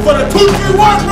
For the two, three, one, ready,